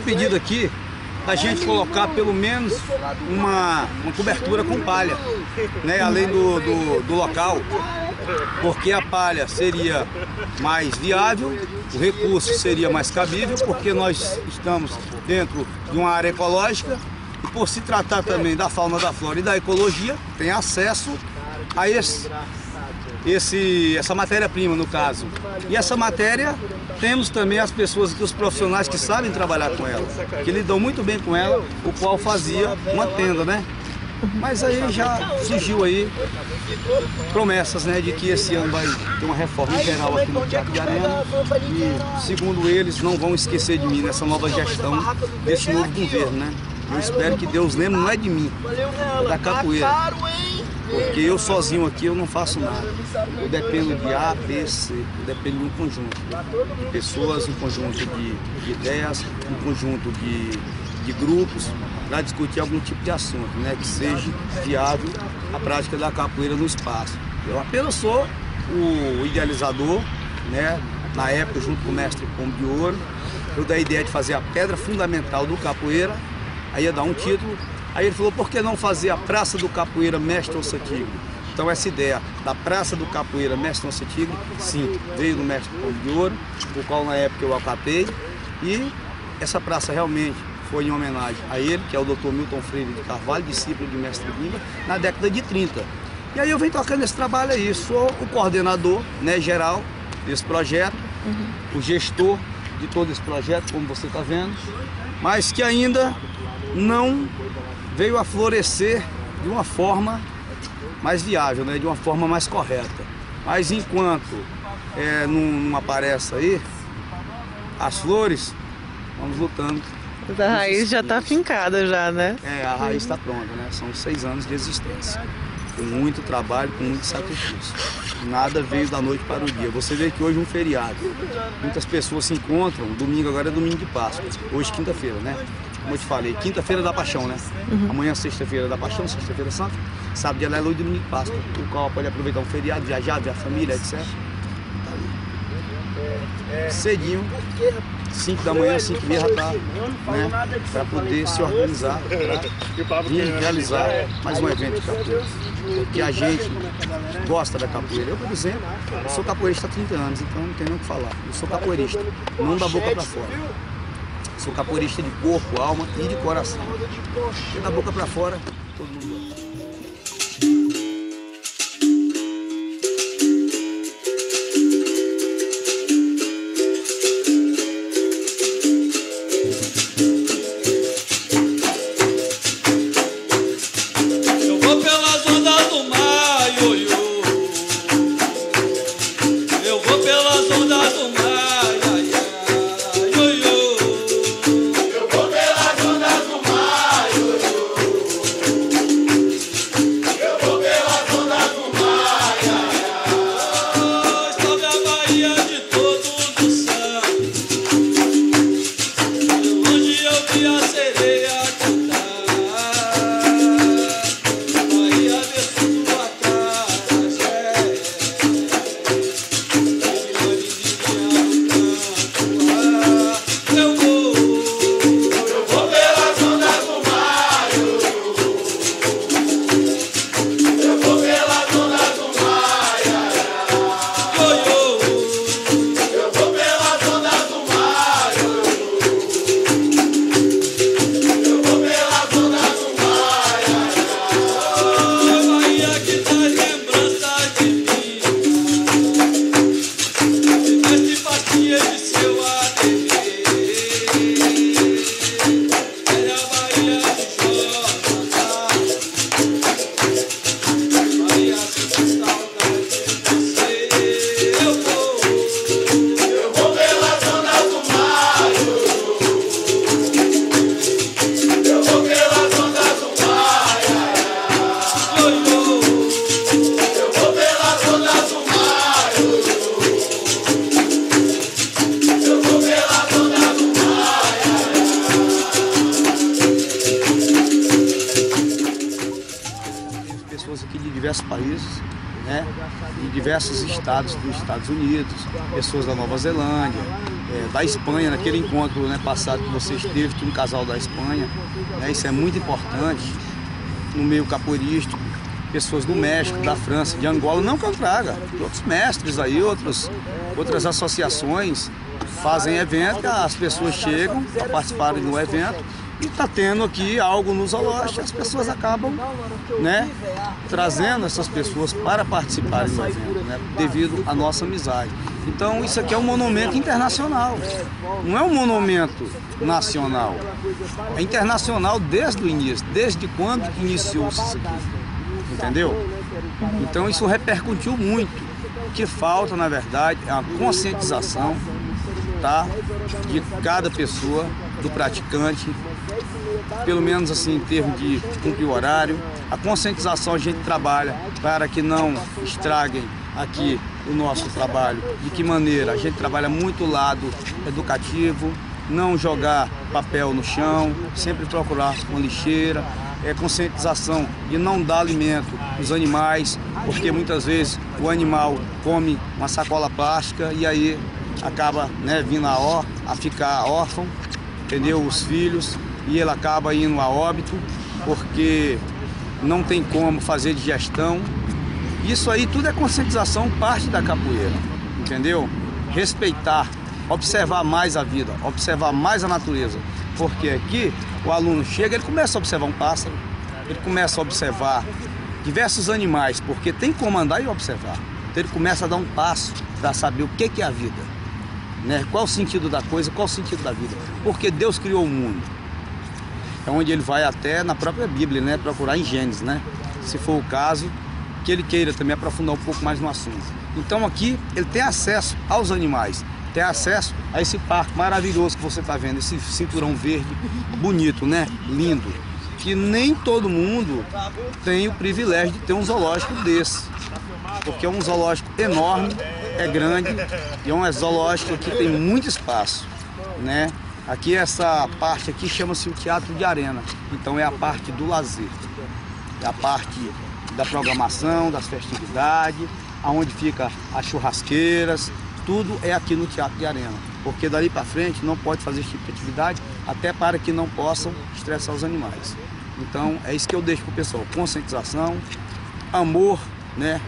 pedido aqui a gente colocar pelo menos uma, uma cobertura com palha, né, além do, do, do local, porque a palha seria mais viável, o recurso seria mais cabível, porque nós estamos dentro de uma área ecológica e por se tratar também da fauna, da flora e da ecologia, tem acesso a esse, esse, essa matéria-prima no caso. E essa matéria temos também as pessoas aqui, os profissionais que sabem trabalhar com ela, que lidam muito bem com ela, o qual fazia uma tenda, né? Mas aí já surgiu aí promessas né, de que esse ano vai ter uma reforma geral aqui no Teatro de Arena e, segundo eles, não vão esquecer de mim nessa nova gestão desse novo governo, né? Eu espero que Deus lembre, não é de mim, é da capoeira. Porque eu sozinho aqui eu não faço nada. Eu dependo de A, B, C, eu dependo de um conjunto. De pessoas, um conjunto de, de ideias, um conjunto de, de grupos para discutir algum tipo de assunto, né, que seja viável a prática da capoeira no espaço. Eu apenas sou o idealizador, né, na época junto com o mestre Pombo de Ouro, eu dei a ideia de fazer a pedra fundamental do capoeira, aí ia dar um título Aí ele falou, por que não fazer a Praça do Capoeira Mestre Onça Tigre? Então essa ideia da Praça do Capoeira Mestre Onça Tigre, sim, veio do Mestre Pombo de Ouro, o qual na época eu acatei, e essa praça realmente foi em homenagem a ele, que é o Dr. Milton Freire de Carvalho, discípulo de Mestre Lima, na década de 30. E aí eu venho tocando esse trabalho aí, sou o coordenador né, geral desse projeto, uhum. o gestor de todo esse projeto, como você está vendo, mas que ainda não veio a florescer de uma forma mais viável, né? de uma forma mais correta. Mas enquanto é, não, não aparece aí as flores, vamos lutando. Mas a raiz já está fincada já, né? É, a raiz está pronta, né? São seis anos de existência. Com muito trabalho, com muito sacrifício. Nada veio da noite para o dia. Você vê que hoje é um feriado. Muitas pessoas se encontram, domingo agora é domingo de Páscoa. Hoje quinta-feira, né? Como eu te falei, quinta-feira da paixão, né? Uhum. Amanhã, sexta-feira da paixão, sexta-feira santa. Sábado de aleluia e domingo de Páscoa. O qual pode aproveitar um feriado, viajar, ver a família, etc. Cedinho, 5 da manhã, 5 e meia tá, né? Para poder se organizar, para vir realizar mais um evento de capoeira. Porque a gente gosta da capoeira. Eu, por exemplo, sou capoeirista há 30 anos, então não tem nem o que falar. Eu sou capoeirista, não da boca para fora. Sou capoeirista de corpo, alma e de coração. E da boca para fora, todo mundo. Diversos estados dos Estados Unidos, pessoas da Nova Zelândia, é, da Espanha, naquele encontro né, passado que você esteve, tinha um casal da Espanha. Né? Isso é muito importante no meio capoeirístico. Pessoas do México, da França, de Angola, não que eu traga, outros mestres aí, outros, outras associações fazem evento, as pessoas chegam para participarem do evento e está tendo aqui algo no zoológico, as pessoas acabam né, trazendo essas pessoas para participarem do evento, né, devido à nossa amizade. Então isso aqui é um monumento internacional, não é um monumento nacional, é internacional desde o início, desde quando iniciou-se isso aqui, entendeu? Então isso repercutiu muito. O que falta, na verdade, é uma conscientização tá, de cada pessoa, do praticante, pelo menos assim em termos de cumprir o horário. A conscientização a gente trabalha para que não estraguem aqui o nosso trabalho. De que maneira? A gente trabalha muito o lado educativo, não jogar papel no chão, sempre procurar uma lixeira, é conscientização de não dar alimento aos animais, porque muitas vezes o animal come uma sacola plástica e aí acaba né, vindo a, ó, a ficar órfão, entendeu? Os filhos e ele acaba indo a óbito porque não tem como fazer digestão. Isso aí tudo é conscientização, parte da capoeira, entendeu? Respeitar, observar mais a vida, observar mais a natureza, porque aqui o aluno chega, ele começa a observar um pássaro, ele começa a observar diversos animais, porque tem como andar e observar. Então ele começa a dar um passo para saber o que é a vida, né? Qual o sentido da coisa, qual o sentido da vida? Porque Deus criou o mundo é onde ele vai até na própria Bíblia, né? Procurar em Gênesis, né? Se for o caso, que ele queira também aprofundar um pouco mais no assunto. Então aqui ele tem acesso aos animais, tem acesso a esse parque maravilhoso que você está vendo, esse cinturão verde bonito, né? Lindo. Que nem todo mundo tem o privilégio de ter um zoológico desse. Porque é um zoológico enorme, é grande e é um zoológico que tem muito espaço, né? Aqui essa parte aqui chama-se o teatro de arena. Então é a parte do lazer. É a parte da programação, das festividades, aonde fica as churrasqueiras, tudo é aqui no teatro de arena. Porque dali para frente não pode fazer esse tipo de atividade, até para que não possam estressar os animais. Então é isso que eu deixo para o pessoal, conscientização, amor, né,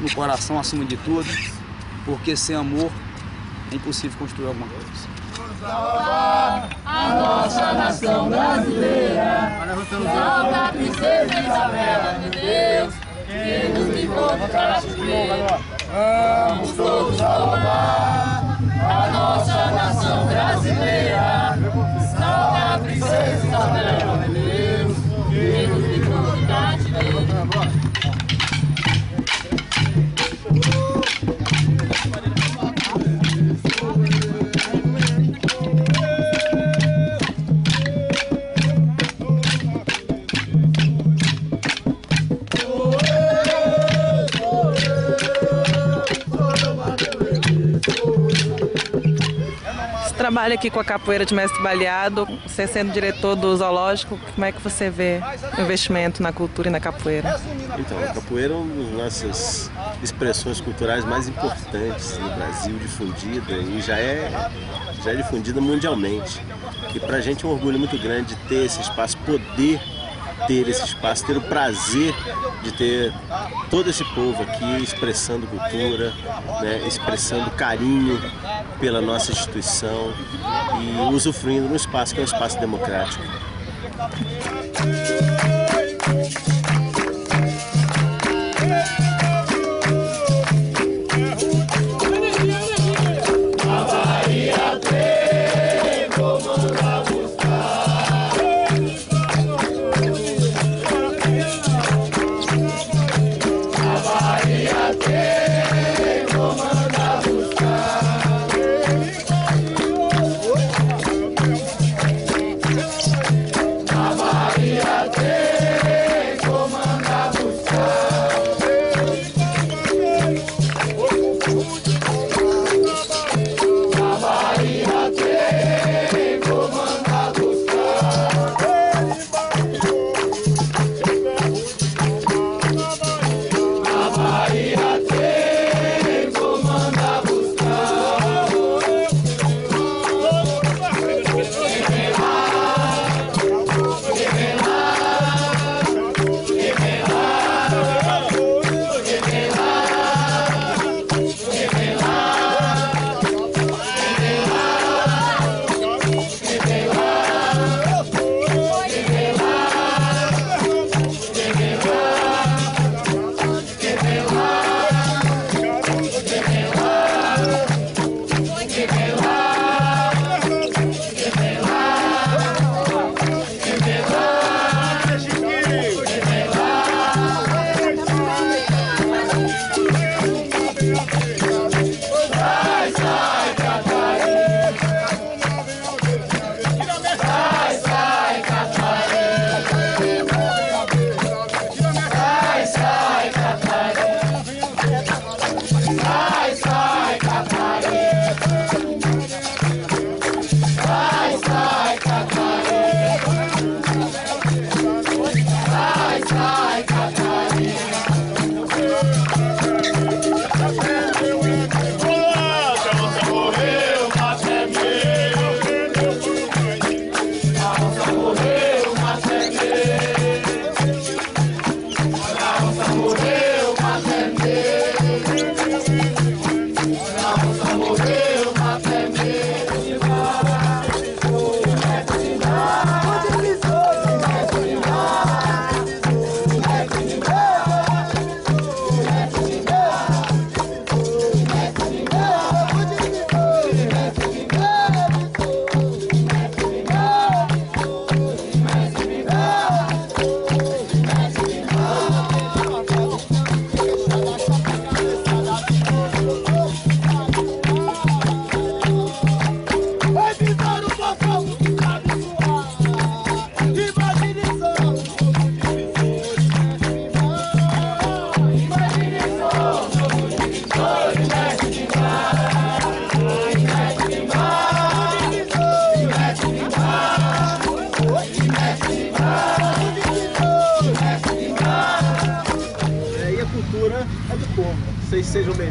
no coração acima de tudo, porque sem amor é impossível construir alguma coisa salvar a nossa nação brasileira. Salva a princesa Isabela de Deus, que nos livrou do cativeiro. Vamos todos salvar trabalha aqui com a capoeira de mestre baleado, você sendo diretor do zoológico, como é que você vê o investimento na cultura e na capoeira? Então, a capoeira é uma das nossas expressões culturais mais importantes no Brasil, difundida e já é, já é difundida mundialmente. E para a gente é um orgulho muito grande ter esse espaço, poder ter esse espaço, ter o prazer de ter todo esse povo aqui expressando cultura, né, expressando carinho pela nossa instituição e usufruindo no espaço que é um espaço democrático.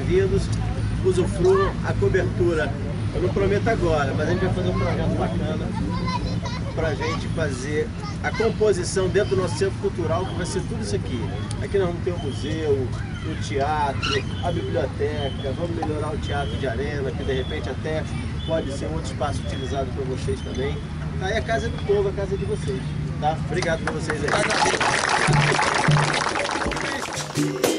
Bem-vindos, usufruam a cobertura. Eu não prometo agora, mas a gente vai fazer um projeto bacana para a gente fazer a composição dentro do nosso centro cultural, que vai ser tudo isso aqui. Aqui nós vamos ter o museu, o teatro, a biblioteca, vamos melhorar o teatro de arena, que de repente até pode ser um outro espaço utilizado por vocês também. Aí a casa é do povo, a casa é de vocês. Tá? Obrigado por vocês aí.